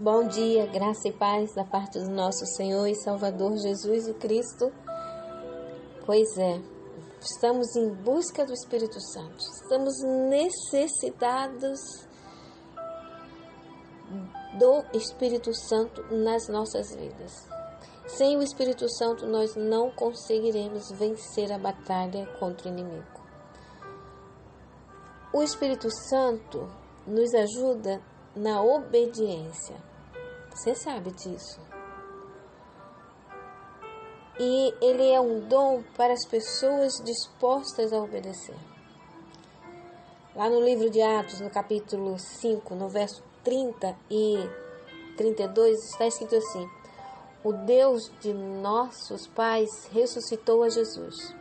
Bom dia, graça e paz da parte do nosso Senhor e Salvador Jesus o Cristo. Pois é, estamos em busca do Espírito Santo, estamos necessitados do Espírito Santo nas nossas vidas. Sem o Espírito Santo, nós não conseguiremos vencer a batalha contra o inimigo. O Espírito Santo nos ajuda na obediência. Você sabe disso. E ele é um dom para as pessoas dispostas a obedecer. Lá no livro de Atos, no capítulo 5, no verso 30 e 32, está escrito assim: O Deus de nossos pais ressuscitou a Jesus.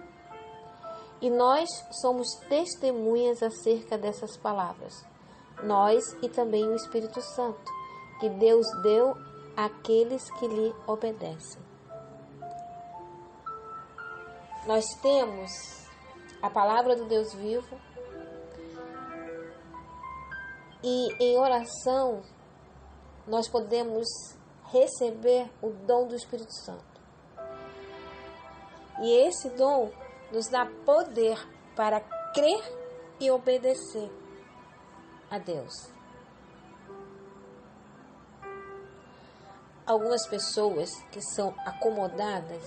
E nós somos testemunhas acerca dessas palavras nós e também o Espírito Santo, que Deus deu àqueles que lhe obedecem. Nós temos a palavra do Deus vivo e em oração nós podemos receber o dom do Espírito Santo. E esse dom nos dá poder para crer e obedecer a Deus. Algumas pessoas que são acomodadas,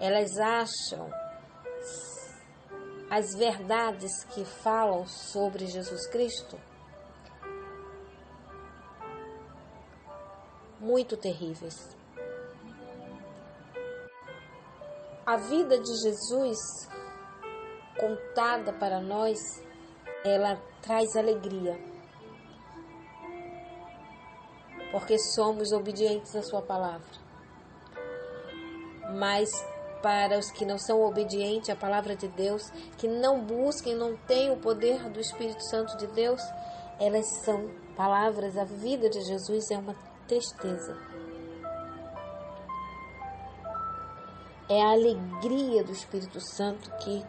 elas acham as verdades que falam sobre Jesus Cristo muito terríveis. A vida de Jesus contada para nós ela traz alegria. Porque somos obedientes à Sua palavra. Mas para os que não são obedientes à palavra de Deus, que não busquem, não têm o poder do Espírito Santo de Deus, elas são palavras, a vida de Jesus é uma tristeza. É a alegria do Espírito Santo que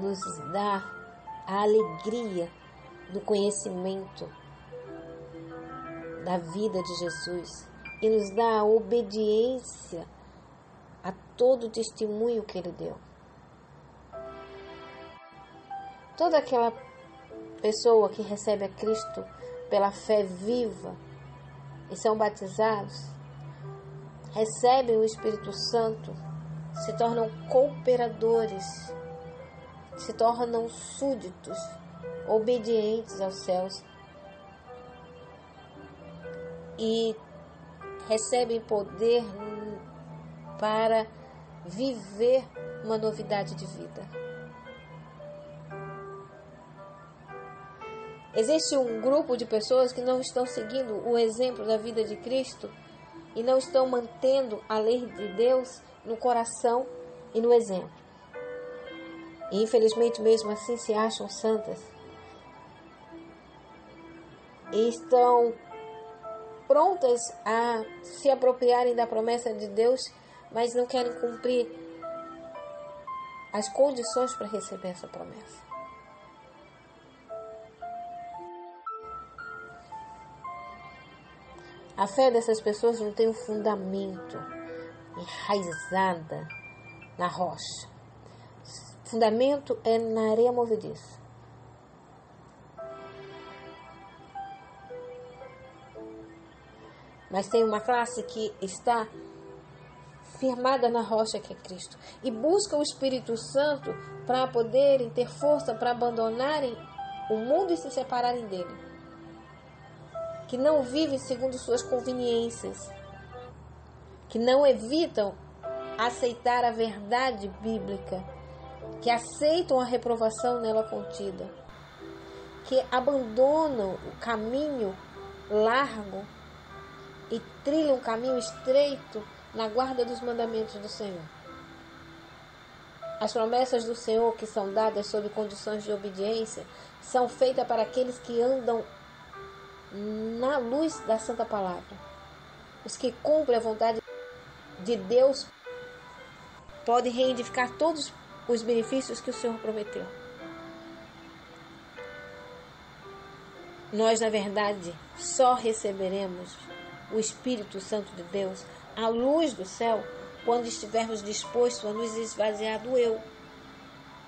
nos dá a alegria do conhecimento da vida de Jesus e nos dá a obediência a todo o testemunho que ele deu. Toda aquela pessoa que recebe a Cristo pela fé viva e são batizados, recebem o Espírito Santo, se tornam cooperadores se tornam súditos, obedientes aos céus e recebem poder para viver uma novidade de vida. Existe um grupo de pessoas que não estão seguindo o exemplo da vida de Cristo e não estão mantendo a lei de Deus no coração e no exemplo. E infelizmente, mesmo assim, se acham santas. E estão prontas a se apropriarem da promessa de Deus, mas não querem cumprir as condições para receber essa promessa. A fé dessas pessoas não tem um fundamento enraizada na rocha fundamento é na areia movediça. Mas tem uma classe que está firmada na rocha que é Cristo e busca o Espírito Santo para poderem ter força para abandonarem o mundo e se separarem dele. Que não vivem segundo suas conveniências, que não evitam aceitar a verdade bíblica que aceitam a reprovação nela contida, que abandonam o caminho largo e trilham um caminho estreito na guarda dos mandamentos do Senhor. As promessas do Senhor que são dadas sob condições de obediência são feitas para aqueles que andam na luz da Santa Palavra. Os que cumprem a vontade de Deus podem reivindicar todos os benefícios que o Senhor prometeu. Nós, na verdade, só receberemos o Espírito Santo de Deus, a luz do céu, quando estivermos dispostos a nos esvaziar do eu.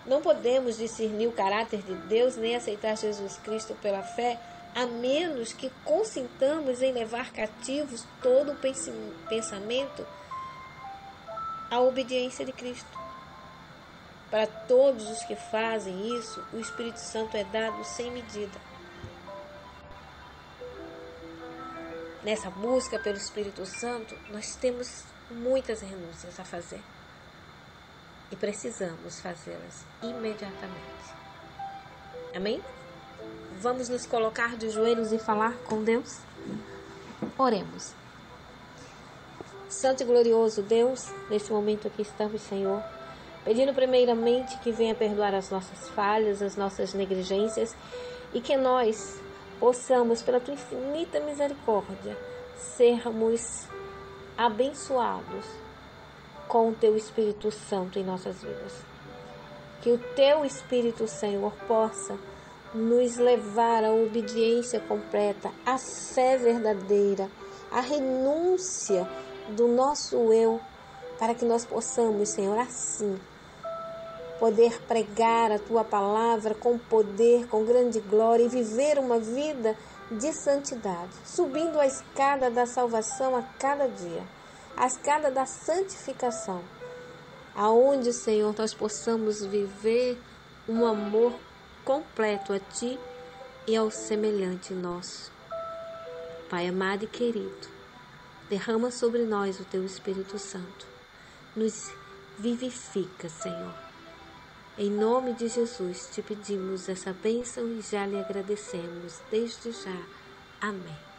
Não podemos discernir o caráter de Deus nem aceitar Jesus Cristo pela fé, a menos que consintamos em levar cativos todo o pensamento à obediência de Cristo. Para todos os que fazem isso, o Espírito Santo é dado sem medida. Nessa busca pelo Espírito Santo, nós temos muitas renúncias a fazer e precisamos fazê-las imediatamente. Amém? Vamos nos colocar de joelhos e falar com Deus? Oremos. Santo e glorioso Deus, nesse momento aqui estamos, Senhor, pedindo primeiramente que venha perdoar as nossas falhas, as nossas negligências e que nós possamos, pela tua infinita misericórdia, sermos abençoados com o teu Espírito Santo em nossas vidas. Que o teu Espírito, Senhor, possa nos levar à obediência completa, à fé verdadeira, à renúncia do nosso eu, para que nós possamos, Senhor, assim poder pregar a tua palavra com poder, com grande glória e viver uma vida de santidade, subindo a escada da salvação a cada dia, a escada da santificação, aonde, Senhor, nós possamos viver um amor completo a ti e ao semelhante nosso. Pai amado e querido, derrama sobre nós o teu Espírito Santo. Nos vivifica, Senhor em nome de Jesus te pedimos essa bênção e já lhe agradecemos desde já. Amém.